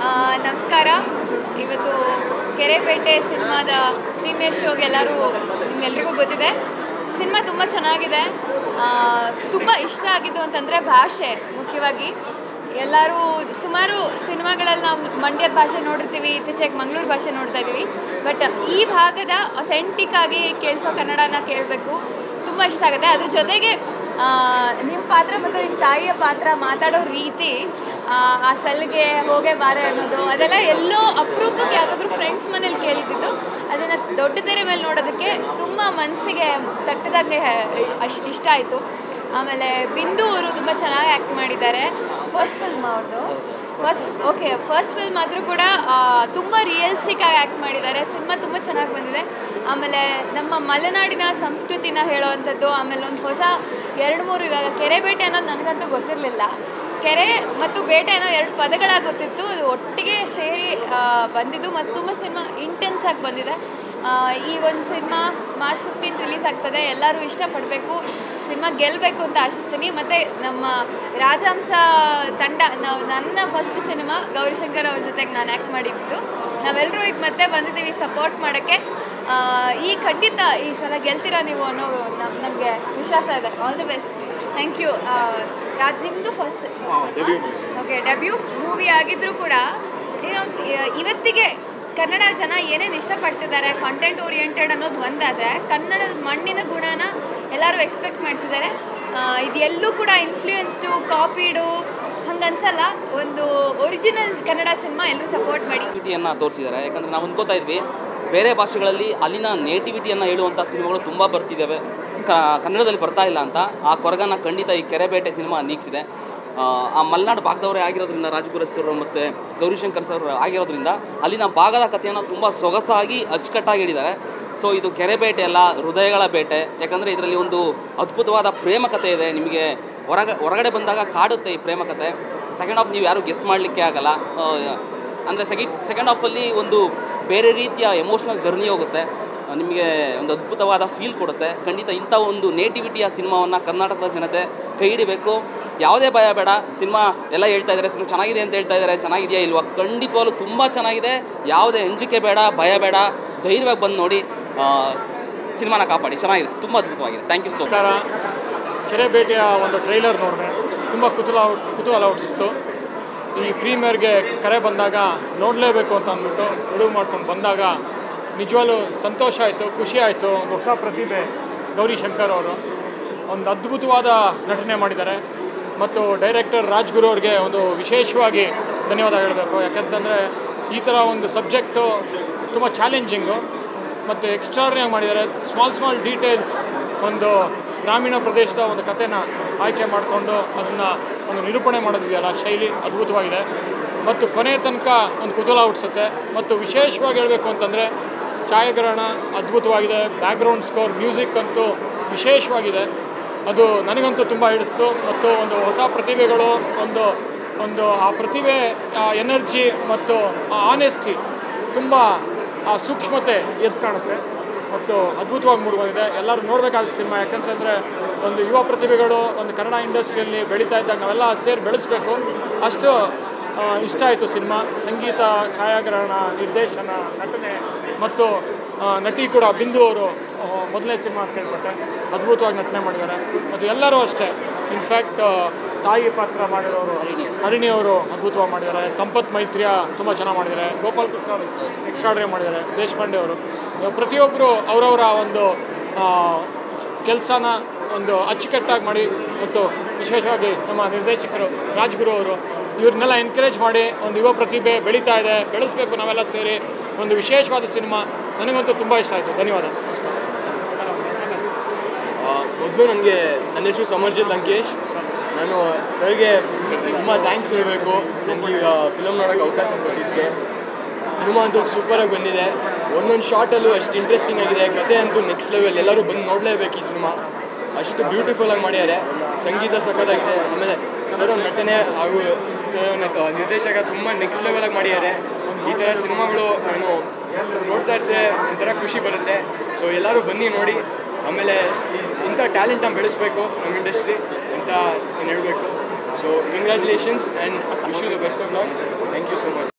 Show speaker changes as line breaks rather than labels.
ನಮಸ್ಕಾರ. ಇವತ್ತು ಕೆರೆಪೇಟೆ ಸಿನಿಮಾದ ಪ್ರೀಮಿಯರ್ ಶೋಗೆ ಎಲ್ಲರೂ ನಿಮ್ಮೆಲ್ರಿಗೂ ಗೊತ್ತಿದೆ. ಸಿನಿಮಾ ತುಂಬ ಚೆನ್ನಾಗಿದೆ. ತುಂಬ ಇಷ್ಟ ಆಗಿದ್ದು ಅಂತಂದರೆ ಭಾಷೆ, ಮುಖ್ಯವಾಗಿ. ಎಲ್ಲರೂ ಸುಮಾರು ಸಿನಿಮಾಗಳಲ್ಲಿ ನಾವು ಮಂಡ್ಯದ ಭಾಷೆ ನೋಡಿರ್ತೀವಿ, ಇತ್ತೀಚೆಗೆ ಮಂಗಳೂರು ಭಾಷೆ ನೋಡ್ತಾ ಇದ್ದೀವಿ. ಬಟ್ ಈ ಭಾಗದ ಅಥೆಂಟಿಕ್ ಆಗಿ ಕೇಳಿಸೋ ಕನ್ನಡನ ಕೇಳಬೇಕು. ತುಂಬ ಇಷ್ಟ ಆಗುತ್ತೆ. ಅದ್ರ ಜೊತೆಗೆ ನಿಮ್ಮ ಪಾತ್ರ ಮತ್ತು ನಿಮ್ಮ ತಾಯಿಯ ಪಾತ್ರ ಮಾತಾಡೋ ರೀತಿ ಆ, ಸಲಿಗೆ ಹೋಗೆ ಬಾರ ಅನ್ನೋದು ಅದೆಲ್ಲ ಎಲ್ಲೋ ಅಪರೂಪಕ್ಕೆ ಯಾವುದಾದ್ರೂ ಫ್ರೆಂಡ್ಸ್ ಮನೇಲಿ ಕೇಳಿದ್ದು. ಅದನ್ನು ದೊಡ್ಡ ತೆರೆ ಮೇಲೆ ನೋಡೋದಕ್ಕೆ ತುಂಬ ಮನಸ್ಸಿಗೆ ತಟ್ಟದಾಗೆ ಅಷ್ಟು ಇಷ್ಟ ಆಯಿತು. ಆಮೇಲೆ ಬಿಂದು ಅವರು ತುಂಬ ಚೆನ್ನಾಗಿ ಆ್ಯಕ್ಟ್ ಮಾಡಿದ್ದಾರೆ. ಫಸ್ಟ್ ಫಿಲ್ಮ್ ಅವ್ರದ್ದು ಫಸ್ಟ್ ಓಕೆ ಫಸ್ಟ್ ಫಿಲ್ಮ್ ಆದರೂ ಕೂಡ ತುಂಬ ರಿಯಲಿಸ್ಟಿಕ್ ಆಗಿ ಆ್ಯಕ್ಟ್ ಮಾಡಿದ್ದಾರೆ. ಸಿನಿಮಾ ತುಂಬ ಚೆನ್ನಾಗಿ ಬಂದಿದೆ. ಆಮೇಲೆ ನಮ್ಮ ಮಲೆನಾಡಿನ ಸಂಸ್ಕೃತಿನ ಹೇಳೋವಂಥದ್ದು, ಆಮೇಲೆ ಒಂದು ಹೊಸ ಎರಡು ಮೂರು ಇವಾಗ ಕೆರೆಬೇಟೆ ಅನ್ನೋದು ನನಗಂತೂ ಗೊತ್ತಿರಲಿಲ್ಲ. ಕೆರೆ ಮತ್ತು ಬೇಟೆ ಅನ್ನೋ ಎರಡು ಪದಗಳಾಗುತ್ತಿತ್ತು. ಅದು ಒಟ್ಟಿಗೆ ಸೇರಿ ಬಂದಿದ್ದು ಮತ್ತು ತುಂಬ ಸಿನಿಮಾ ಇಂಟೆನ್ಸ್ ಆಗಿ ಬಂದಿದೆ. ಈ ಒಂದು ಸಿನಿಮಾ ಮಾರ್ಚ್ ಫಿಫ್ಟೀನ್ ರಿಲೀಸ್ ಆಗ್ತದೆ. ಎಲ್ಲರೂ ಇಷ್ಟಪಡಬೇಕು, ಸಿನಿಮಾ ಗೆಲ್ಲಬೇಕು ಅಂತ ಆಶಿಸ್ತೀನಿ. ಮತ್ತು ನಮ್ಮ ರಾಜಹಂಸ ತಂಡ, ನಾವು ನನ್ನ ಫಸ್ಟ್ ಸಿನಿಮಾ ಗೌರಿಶಂಕರ್ ಅವ್ರ ಜೊತೆಗೆ ನಾನು ಆ್ಯಕ್ಟ್ ಮಾಡಿದ್ದು. ನಾವೆಲ್ಲರೂ ಈಗ ಮತ್ತೆ ಬಂದಿದ್ದೀವಿ ಸಪೋರ್ಟ್ ಮಾಡೋಕ್ಕೆ. ಈ ಖಂಡಿತ ಈ ಸಲ ಗೆಲ್ತೀರಾ ನೀವು ಅನ್ನೋ ನಮಗೆ ವಿಶ್ವಾಸ ಇದೆ. All the best thank you ಅದು ನಿಮ್ಮದು ಫಸ್ಟ್ ಓಕೆ ಡೆಬ್ಯೂ ಮೂವಿ ಆಗಿದ್ರೂ ಕೂಡ ಏನೋ ಇವತ್ತಿಗೆ ಕನ್ನಡ ಜನ ಏನೇನು ಇಷ್ಟಪಡ್ತಿದ್ದಾರೆ ಕಂಟೆಂಟ್ ಓರಿಯೆಂಟೆಡ್ ಅನ್ನೋದು ಒಂದಾದರೆ ಕನ್ನಡದ ಮಣ್ಣಿನ ಗುಣನ ಎಲ್ಲರೂ ಎಕ್ಸ್ಪೆಕ್ಟ್ ಮಾಡ್ತಿದ್ದಾರೆ. ಇದು ಎಲ್ಲೂ ಕೂಡ ಇನ್ಫ್ಲೂಯೆನ್ಸ್ಡು ಕಾಪಿಡು ಹಂಗನ್ಸಲ್ಲ ಒಂದು ಒರಿಜಿನಲ್ ಕನ್ನಡ ಸಿನಿಮಾ ಎಲ್ಲರೂ ಸಪೋರ್ಟ್ ಮಾಡಿ.
ತೋರಿಸಿದ್ದಾರೆ. ಯಾಕಂದ್ರೆ ನಾವು ಅನ್ಕೋತಾ ಇದ್ವಿ. ಬೇರೆ ಭಾಷೆಗಳಲ್ಲಿ ಅಲ್ಲಿನ ನೇಟಿವಿಟಿಯನ್ನು ಹೇಳುವಂಥ ಸಿನಿಮಾಗಳು ತುಂಬ ಬರ್ತಿದ್ದಾವೆ. ಕನ್ನಡದಲ್ಲಿ ಬರ್ತಾ ಇಲ್ಲ ಅಂತ ಆ ಕೊರಗನ ಖಂಡಿತ ಈ ಕೆರೆಬೇಟೆ ಸಿನಿಮಾ ನೀಗಿಸಿದೆ. ಆ, ಮಲೆನಾಡು ಭಾಗದವರೇ ಆಗಿರೋದ್ರಿಂದ ರಾಜಗುರು ಸರ್ ಮತ್ತು ಗೌರಿಶಂಕರ್ ಸರ್ ಆಗಿರೋದ್ರಿಂದ ಅಲ್ಲಿನ ಭಾಗದ ಕಥೆಯನ್ನು ತುಂಬ ಸೊಗಸಾಗಿ ಅಚ್ಚುಕಟ್ಟಾಗಿ ಹೇಳಿದ್ದಾರೆ. ಸೊ ಇದು ಕೆರೆಬೇಟೆ ಅಲ್ಲ ಹೃದಯಗಳ ಬೇಟೆ. ಯಾಕಂದರೆ ಇದರಲ್ಲಿ ಒಂದು ಅದ್ಭುತವಾದ ಪ್ರೇಮ ಕಥೆ ಇದೆ. ನಿಮಗೆ ಹೊರಗ ಹೊರಗಡೆ ಬಂದಾಗ ಕಾಡುತ್ತೆ ಈ ಪ್ರೇಮ ಕಥೆ. ಸೆಕೆಂಡ್ ಆಫ್ ನೀವು ಯಾರು ಗೆಸ್ ಮಾಡಲಿಕ್ಕೆ ಆಗಲ್ಲ. ಅಂದರೆ ಸೆಕೆಂಡ್ ಸೆಕೆಂಡ್ ಹಾಫಲ್ಲಿ ಒಂದು ಬೇರೆ ರೀತಿಯ ಎಮೋಷ್ನಲ್ ಜರ್ನಿ ಹೋಗುತ್ತೆ. ನಿಮಗೆ ಒಂದು ಅದ್ಭುತವಾದ ಫೀಲ್ ಕೊಡುತ್ತೆ. ಖಂಡಿತ ಇಂಥ ಒಂದು ನೇಟಿವಿಟಿಯ ಸಿನಿಮಾವನ್ನು ಕರ್ನಾಟಕದ ಜನತೆ ಕೈ ಹಿಡಿಬೇಕು. ಯಾವುದೇ ಭಯ ಬೇಡ. ಸಿನಿಮಾ ಎಲ್ಲ ಹೇಳ್ತಾ ಇದ್ದಾರೆ. ಸುಮ್ಮನೆ ಚೆನ್ನಾಗಿದೆ ಅಂತ ಹೇಳ್ತಾ ಇದ್ದಾರೆ. ಚೆನ್ನಾಗಿದೆಯಾ ಇಲ್ವಾ? ಖಂಡಿತವಾಗ್ಲೂ ತುಂಬ ಚೆನ್ನಾಗಿದೆ. ಯಾವುದೇ ಅಂಜಿಕೆ ಬೇಡ, ಭಯ ಬೇಡ. ಧೈರ್ಯವಾಗಿ ಬಂದು ನೋಡಿ ಸಿನಿಮಾನ ಕಾಪಾಡಿ. ಚೆನ್ನಾಗಿದೆ. ತುಂಬ ಅದ್ಭುತವಾಗಿದೆ. ಥ್ಯಾಂಕ್ ಯು ಸೊ
ಕೆರೆ ಭೇಟಿಯ ಒಂದು ಟ್ರೈಲರ್ ನೋಡಿದೆ. ತುಂಬ ಕುತೂಹಲ ಕುತೂಹಲ ಹುಟ್ಟಿಸ್ತು ಈ ಪ್ರೀಮಿಯರ್ಗೆ ಕರೆ ಬಂದಾಗ ನೋಡಲೇಬೇಕು ಅಂತ ಅಂದ್ಬಿಟ್ಟು ಬಿಡುವು ಮಾಡ್ಕೊಂಡು ಬಂದಾಗ ನಿಜವಾಗ್ಲೂ ಸಂತೋಷ ಆಯಿತು, ಖುಷಿ ಆಯಿತು. ಒಂದು ಹೊಸ ಪ್ರತಿಭೆ ಗೌರಿ ಶಂಕರ್ ಅವರು. ಒಂದು ಅದ್ಭುತವಾದ ನಟನೆ ಮಾಡಿದ್ದಾರೆ. ಮತ್ತು ಡೈರೆಕ್ಟರ್ ರಾಜ್ಗುರು ಅವ್ರಿಗೆ ಒಂದು ವಿಶೇಷವಾಗಿ ಧನ್ಯವಾದ ಹೇಳಬೇಕು. ಯಾಕಂತಂದರೆ ಈ ಥರ ಒಂದು ಸಬ್ಜೆಕ್ಟು ತುಂಬ ಚಾಲೆಂಜಿಂಗು. ಮತ್ತು ಎಕ್ಸ್ಟ್ರಾರ್ನಿಯಾಗಿ ಮಾಡಿದ್ದಾರೆ. ಸ್ಮಾಲ್ ಸ್ಮಾಲ್ ಡೀಟೇಲ್ಸ್ ಒಂದು ಗ್ರಾಮೀಣ ಪ್ರದೇಶದ ಒಂದು ಕಥೆನ ಆಯ್ಕೆ ಮಾಡಿಕೊಂಡು ಅದನ್ನು ಒಂದು ನಿರೂಪಣೆ ಮಾಡೋದಿದೆಯಲ್ಲ ಶೈಲಿ ಅದ್ಭುತವಾಗಿದೆ. ಮತ್ತು ಕೊನೆ ತನಕ ಒಂದು ಕುತೂಹಲ ಹುಟ್ಟಿಸುತ್ತೆ. ಮತ್ತು ವಿಶೇಷವಾಗಿ ಹೇಳಬೇಕು ಅಂತಂದರೆ, ಛಾಯಾಗ್ರಹಣ ಅದ್ಭುತವಾಗಿದೆ. ಬ್ಯಾಕ್ಗ್ರೌಂಡ್ ಸ್ಕೋರ್ ಮ್ಯೂಸಿಕ್ ಅಂತೂ ವಿಶೇಷವಾಗಿದೆ. ಅದು ನನಗಂತೂ ತುಂಬ ಹಿಡಿಸ್ತು. ಮತ್ತು ಒಂದು ಹೊಸ ಪ್ರತಿಭೆಗಳು, ಒಂದು ಒಂದು ಆ ಪ್ರತಿಭೆ, ಆ ಎನರ್ಜಿ ಮತ್ತು ಆ ಆನೆಸ್ಟಿ ತುಂಬ ಆ ಸೂಕ್ಷ್ಮತೆ ಎದ್ದು ಕಾಣುತ್ತೆ. ಮತ್ತು ಅದ್ಭುತವಾಗಿ ಮೂಡಿ ಬಂದಿದೆ ಎಲ್ಲರೂ ನೋಡಬೇಕಾದ ಸಿನಿಮಾ. ಯಾಕಂತಂದರೆ ಒಂದು ಯುವ ಪ್ರತಿಭೆಗಳು ಒಂದು ಕನ್ನಡ ಇಂಡಸ್ಟ್ರಿಯಲ್ಲಿ ಬೆಳೀತಾ ಇದ್ದಾಗ ನಾವೆಲ್ಲ ಸೇರಿ ಬೆಳೆಸಬೇಕು. ಅಷ್ಟು ಇಷ್ಟ ಆಯಿತು ಸಿನಿಮಾ. ಸಂಗೀತ, ಛಾಯಾಗ್ರಹಣ, ನಿರ್ದೇಶನ, ನಟನೆ ಮತ್ತು ನಟಿ ಕೂಡ ಬಿಂದು ಅವರು ಮೊದಲನೇ ಸಿನಿಮಾ ಅಂತ ಹೇಳ್ಬಿಟ್ಟೆ. ಅದ್ಭುತವಾಗಿ ನಟನೆ ಮಾಡಿದ್ದಾರೆ. ಮತ್ತು ಎಲ್ಲರೂ ಅಷ್ಟೇ. ಇನ್ಫ್ಯಾಕ್ಟ್ ತಾಯಿ ಪಾತ್ರ ಮಾಡಿರೋರು ಹರಿಣಿ ಅವರು ಅದ್ಭುತವಾಗಿ ಮಾಡಿದ್ದಾರೆ. ಸಂಪತ್ ಮೈತ್ರಿಯ ತುಂಬ ಚೆನ್ನಾಗಿ ಮಾಡಿದ್ದಾರೆ. ಗೋಪಾಲ್ ಕೃಷ್ಣ ಅವರು ಎಕ್ಸ್ಟ್ರಾಡ್ರಿ ಮಾಡಿದ್ದಾರೆ. ದೇಶಪಾಂಡೆ ಅವರು. ಪ್ರತಿಯೊಬ್ಬರು ಅವರವರ ಒಂದು ಕೆಲಸನ ಒಂದು ಅಚ್ಚುಕಟ್ಟಾಗಿ ಮಾಡಿ ಮತ್ತು ವಿಶೇಷವಾಗಿ ನಮ್ಮ ನಿರ್ದೇಶಕರು ರಾಜ್ಗುರು ಅವರು ಇವ್ರನ್ನೆಲ್ಲ ಎನ್ಕರೇಜ್ ಮಾಡಿ ಒಂದು ಯುವ ಪ್ರತಿಭೆ ಬೆಳೀತಾ ಇದೆ. ಬೆಳೆಸಬೇಕು ನಾವೆಲ್ಲ ಸೇರಿ ಒಂದು ವಿಶೇಷವಾದ ಸಿನಿಮಾ ನನಗಂತೂ ತುಂಬ ಇಷ್ಟ ಆಯಿತು. ಧನ್ಯವಾದ.
ಮೊದಲು ನನಗೆ ನನ್ನ ಹೆಸರು ಸಮರ್ಜಿತ್ ಲಂಕೇಶ್ ನಾನು ಸರ್ಗೆ ತುಂಬ ಥ್ಯಾಂಕ್ಸ್ ಹೇಳಬೇಕು. ನನಗೆ ಈಗ ಫಿಲಮ್ ನೋಡೋಕ್ಕೆ ಅವಕಾಶ ಕೊಟ್ಟಿದ್ದಕ್ಕೆ. ಸಿನಿಮಾ ಅಂತೂ ಸೂಪರಾಗಿ ಬಂದಿದೆ. ಒಂದೊಂದು ಶಾರ್ಟಲ್ಲೂ ಅಷ್ಟು ಇಂಟ್ರೆಸ್ಟಿಂಗ್ ಆಗಿದೆ. ಕತೆ ಅಂತೂ ನೆಕ್ಸ್ಟ್ ಲೆವೆಲ್ ಎಲ್ಲರೂ ಬಂದು ನೋಡಲೇಬೇಕು ಈ ಸಿನಿಮಾ ಅಷ್ಟು ಬ್ಯೂಟಿಫುಲ್ ಆಗಿ ಮಾಡಿದ್ದಾರೆ. ಸಂಗೀತ ಸಖತ್ತಾಗಿದೆ. ಆಮೇಲೆ ಸರ್ ಅವ್ರ ನಟನೆ ಹಾಗೂ ಸರ್ ನಿರ್ದೇಶಕ ತುಂಬ ನೆಕ್ಸ್ಟ್ ಲೆವೆಲಾಗಿ ಮಾಡಿದ್ದಾರೆ. ಈ ಥರ ಸಿನಿಮಾಗಳು ನಾನು ನೋಡ್ತಾ ಇರ್ತಾರೆ ಒಂಥರ ಖುಷಿ ಬರುತ್ತೆ. ಸೊ ಎಲ್ಲರೂ ಬನ್ನಿ ನೋಡಿ. ಆಮೇಲೆ ಇಂಥ ಟ್ಯಾಲೆಂಟನ್ನು ಬೆಳೆಸಬೇಕು ನಮ್ಮ industry So congratulations and wish you the best of luck. Thank you so much.